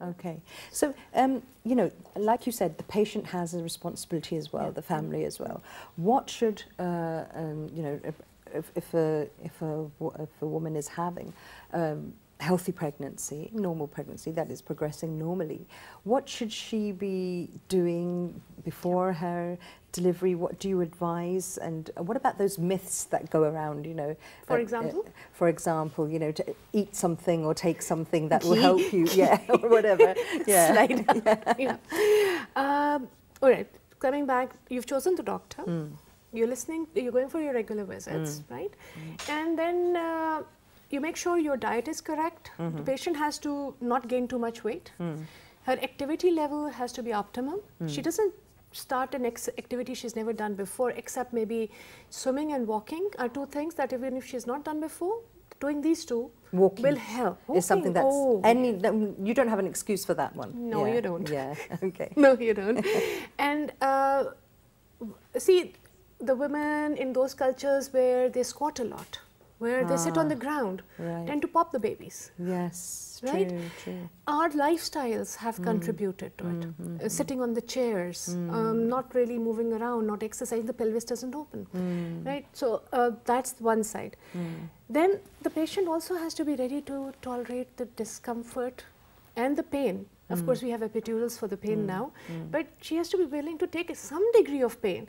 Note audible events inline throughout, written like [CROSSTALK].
Okay. So, um, you know, like you said, the patient has a responsibility as well, Yeah. the family as well. What should, uh, um, you know, if, if, if, a, if, a, if a woman is having um, healthy pregnancy, normal pregnancy, that is progressing normally, what should she be doing before her delivery? What do you advise? And what about those myths that go around, you know? For uh, example? uh, for example, you know, to eat something or take something that will help you, yeah, [LAUGHS] or whatever. [LAUGHS] Yeah. Slide [LAUGHS] yeah. Um, all right. Coming back, you've chosen the doctor. Mm. You're listening. You're going for your regular visits, Mm. right? And then uh, you make sure your diet is correct. Mm-hmm. The patient has to not gain too much weight. Mm. Her activity level has to be optimum. Mm. She doesn't start an ex- activity she's never done before, except maybe swimming and walking are two things that even if she's not done before, doing these two Walking will help. is something Walking, that's oh, any. that- You don't have an excuse for that one. No, Yeah, you don't. Yeah. [LAUGHS] Okay. no, you don't. [LAUGHS] and uh, see, the women in those cultures where they squat a lot, where they sit on Ah, the ground, right. tend to pop the babies. Yes. Right? True. True. Our lifestyles have hmm. contributed to it. Mm-hmm, uh, mm-hmm. sitting on the chairs, um, hmm. not really moving around, not exercising, the pelvis doesn't open. Hmm. Right? So uh, that's one side. Then the patient also has to be ready to tolerate the discomfort and the pain. Of course, we have epidurals for the pain now, but she has to be willing to take some degree of pain.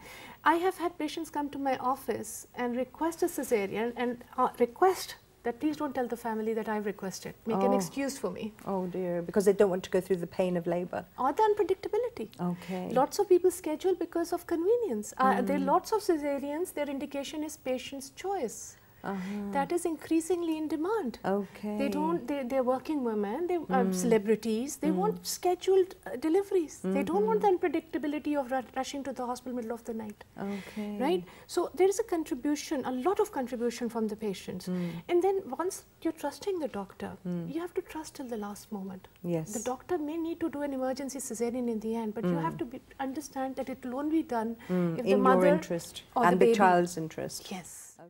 I have had patients come to my office and request a cesarean and uh, request that please don't tell the family that I've requested. Make an Oh. excuse for me. Oh dear, because they don't want to go through the pain of labour. Or the unpredictability. Okay. Lots of people schedule because of convenience. Uh, there are lots of cesareans, their indication is patient's choice. Uh-huh. That is increasingly in demand. Okay. They don't, they, they're working women, they are celebrities, they hmm. want scheduled uh, deliveries. They don't want mm-hmm. the unpredictability of rushing to the hospital middle of the night. Okay. Right? So there is a contribution, a lot of contribution from the patients. Hmm. And then once you're trusting the doctor, you have to trust till the last moment. Yes. The doctor may need to do an emergency cesarean in the end, but you have to be, understand that it will only be done Mm, if in the mother your interest or and the the, child's interest. Yes. Okay.